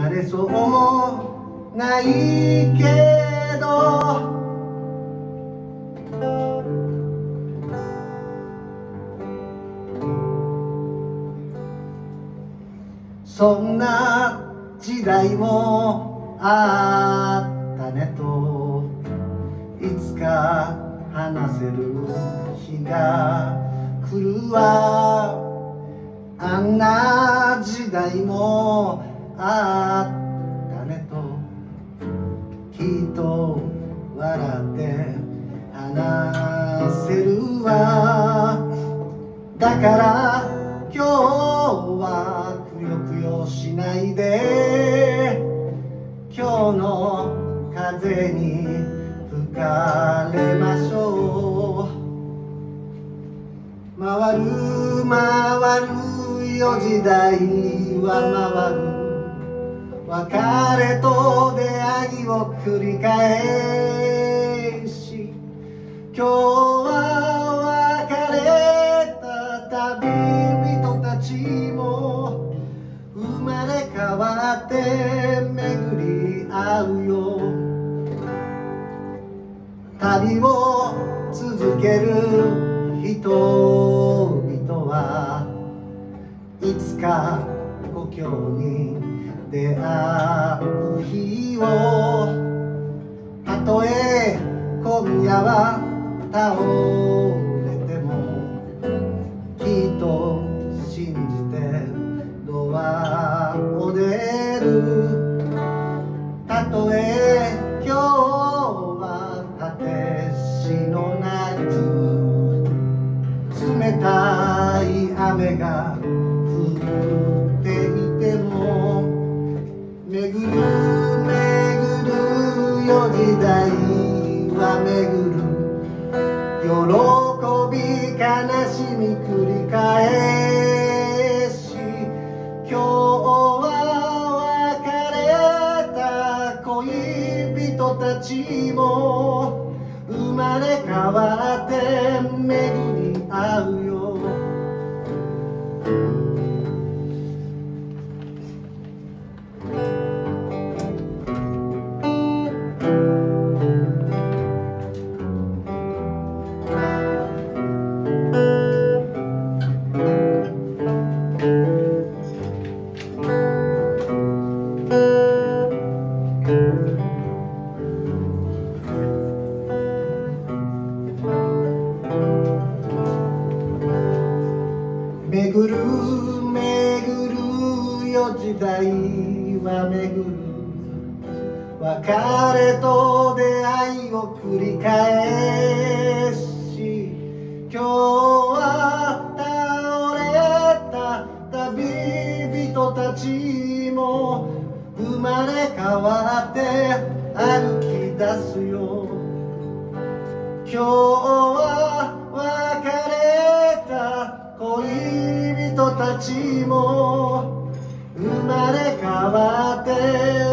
なれそうないけど。そんな時代もあったねと。いつか話せる日が来るわ。あんな時代もあったせるわ。だから今日はくよくよしないで。今日の風に吹かれましょう。回る回るよ時代は回る。別れと出会いを繰り返し。今日は別れた旅人たちも生まれ変わって巡り合うよ。旅を続ける人々はいつか故郷に出会う日たとえ今日は果てしの夏冷たい雨が降っていても巡る巡るよ時代は巡る喜び悲しみ繰り返人たちも生まれ変わって巡り合うよ。巡るよ時代は巡る別れと出会いを繰り返し今日は倒れた旅人たちも生まれ変わって歩き出すよ。今日はも生まれ変わって